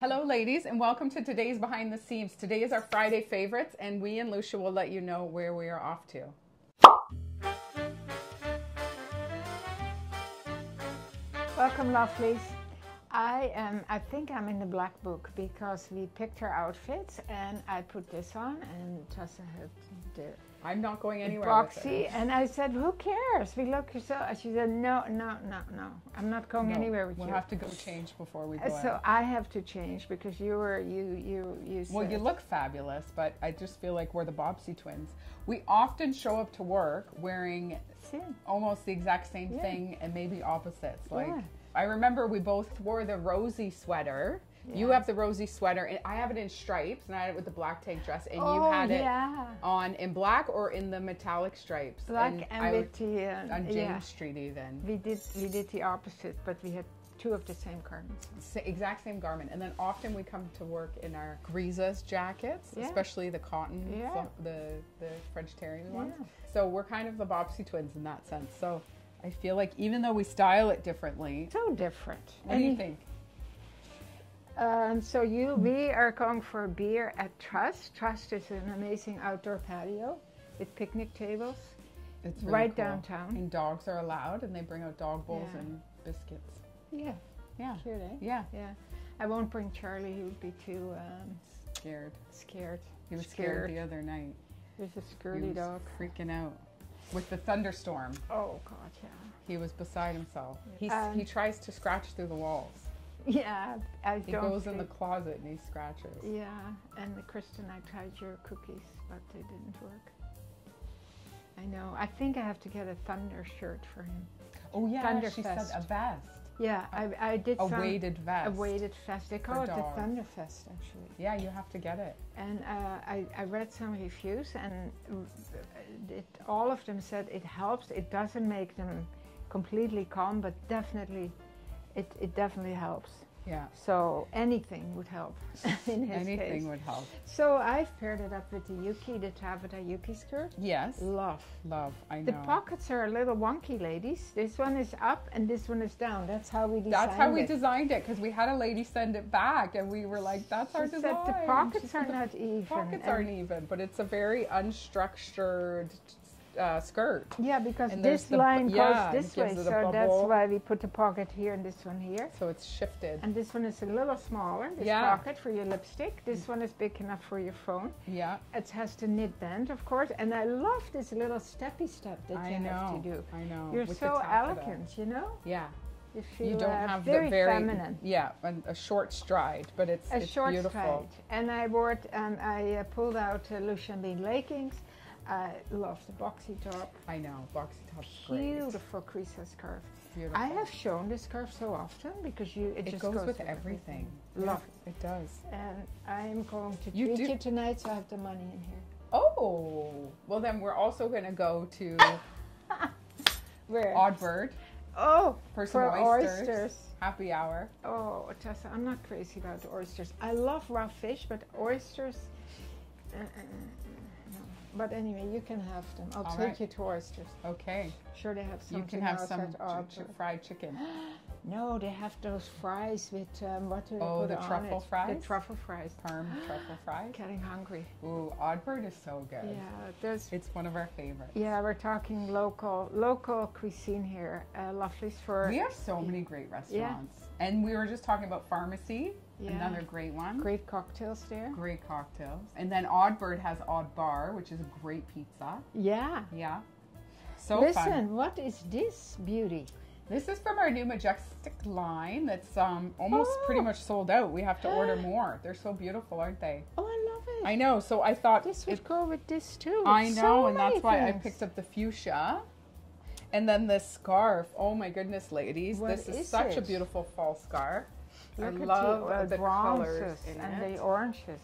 Hello, ladies, and welcome to today's Behind the Seams. Today is our Friday favorites, and we and Lousje will let you know where we are off to. Welcome, lovelies. I am. I think I'm in the black book because we picked our outfits, and I put this on, and Tessa had the I'm not going anywhere. with boxy, and I said, "Who cares? We look so." She said, "No, no, no, no. I'm not going No, anywhere with you. we'll you." have to go change before we go Uh, so out. I have to change because you were you you you. Well, you look fabulous, but I just feel like we're the Bobsey twins. We often show up to work wearing almost the exact same Yeah. thing and maybe opposites. Like Yeah. I remember we both wore the rosy sweater. You have the rosy sweater, and I have it in stripes, and I had it with the black tank dress, and you Oh, had it yeah. on in black or in the metallic stripes. Black and, I with the uh, on James yeah. Street even. We did we did the opposite, but we had two of the same garments. Sa- exact same garment, and then often we come to work in our Grisas jackets, Yeah. especially the cotton, Yeah. the the French terry ones. Yeah. So we're kind of the Bobsey twins in that sense. So I feel like even though we style it differently, So different. what do you think? Um, so you, we are going for a beer at Trust. Trust is an amazing outdoor patio with picnic tables. It's really right cool. downtown. and dogs are allowed, and they bring out dog bowls Yeah. and biscuits. Yeah, Yeah, cute, eh? yeah. Yeah. I won't bring Charlie. He would be too um, Scared. scared. He was scared, the other night. There's a scurdy dog. freaking out with the thunderstorm. Oh God, yeah. He was beside himself. He Um, he tries to scratch through the walls. Yeah, I He don't. goes in the closet and he scratches. Yeah, and Kristen, I tried your cookies, but they didn't work. I know. I think I have to get a thunder shirt for him. Oh yeah, she said Thunderfest. a vest, Yeah, I, I did a some weighted vest. a weighted vest. They call it dogs. the Thunderfest actually. Yeah, you have to get it. And uh, I, I read some reviews, and it, all of them said it helps. It doesn't make them completely calm, but definitely, it, it definitely helps. Yeah, So anything would help in his anything case. would help. So I've paired it up with the Yuki, the Tabata Yuki skirt. Yes, Love. love. I know. The pockets are a little wonky, ladies. This one is up and this one is down. That's how we designed That's how we it. designed it because we had a lady send it back and we were like, "That's our She design." said the pockets are not even. Pockets aren't even, but it's a very unstructured uh, skirt. Yeah, because And this line yeah, goes it this way, so that's why we put the pocket here and this one here. So it's shifted. And this one is a little smaller, this Yeah. pocket for your lipstick. This one is big enough for your phone. Yeah, It has the knit band, of course, and I love this little steppy step that I you know. have to do. I know. You're with so elegant, you know. Yeah, You feel you don't uh, have very, the very feminine. Yeah, and a short stride, but it's A it's short beautiful. stride. And I wore it, and I uh, pulled out uh, Lousje and Bean Lakings. I love the boxy top. I know, boxy top's great. Beautiful creaseless scarf. Beautiful. I have shown this scarf so often because you it, It just goes, with everything. Love Yeah, it does. And I'm going to You treat do- you tonight, so I have the money in here. Oh, well then we're also going to go to Where? Oddbird oh, for some for oysters. oysters. Happy hour. Oh, Tessa, I'm not crazy about oysters. I love raw fish, but oysters. Uh, uh, uh, no. But anyway, you can have them. I'll All take right. you to oysters. Okay, Sure, they have something you can have some ch- ch- fried chicken. No, they have those fries with um, what do they Oh, put the truffle it? fries? The truffle fries. Parm truffle fries. Getting hungry. Ooh, Oddbird is so good. Yeah, there's. It's one of our favorites. Yeah, we're talking local local cuisine here. Uh, Lovely's for We have so many great restaurants. yeah. And we were just talking about Pharmacy, Yeah. another great one. great cocktails there. Great cocktails. And then Oddbird has Odd Bar, which is a great pizza. Yeah. Yeah. So Listen, fun. what is this beauty? This is from our new Majestic line that's um, almost Oh. pretty much sold out. We have to order more. They're so beautiful, aren't they? Oh, I love it. I know. So I thought this it would go with this too. I know, so and that's why I picked up the fuchsia. And then this scarf. Oh my goodness, ladies. What this is, is such a beautiful fall scarf. Look I love the, uh, the colors and it. the oranges.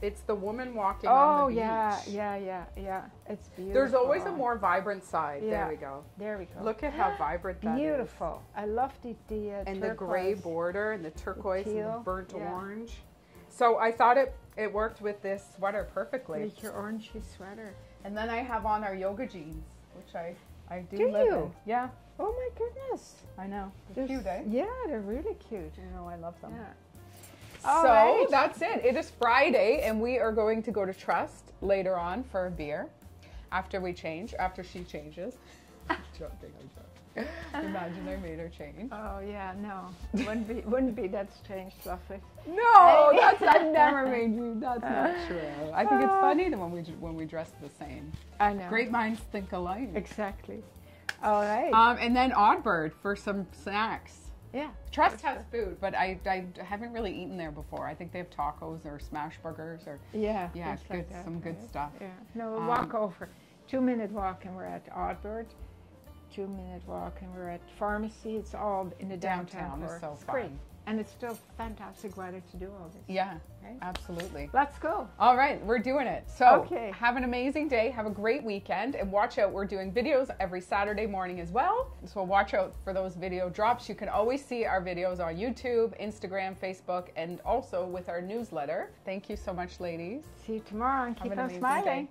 It's the woman walking Oh on the beach. yeah, yeah, yeah, yeah. It's beautiful. There's always a more vibrant side. Yeah. There we go. There we go. Look at how vibrant that is. beautiful. I love the the uh, And the gray border and the turquoise and the burnt yeah. orange. So I thought it it worked with this sweater perfectly. with your orangey sweater. And then I have on our yoga jeans, which I I do, Do live you? in. Yeah, Oh my goodness. I know. They're They're cute, eh? Yeah, they're really cute. You know, I love them. Yeah. All so right. that's it. It is Friday, and we are going to go to Trust later on for a beer after we change, after she changes. I'm joking, I'm joking. Imagine I made her change. Oh yeah, no, wouldn't be wouldn't be that strange, Fluffy. No, that's I've never made you. That's not true. I think it's funny that when we when we dress the same. I know. Great minds think alike. Exactly. All right. Um, and then Oddbird for some snacks. yeah. Trust has food, but I, I haven't really eaten there before. I think they have tacos or smash burgers or Yeah. Yeah, good- like that, some good stuff. Yeah. No, Um, walk over. Two minute walk and we're at Oddbird. Two minute walk and we're at pharmacy. It's all in the downtown. Downtown so it's great. And it's still fantastic weather to do all this. yeah, Right? absolutely. Let's go. All right, we're doing it. So Okay. have an amazing day. Have a great weekend, and watch out. We're doing videos every Saturday morning as well. So watch out for those video drops. You can always see our videos on YouTube, Instagram, Facebook, and also with our newsletter. Thank you so much, ladies. See you tomorrow and Have keep on smiling. day.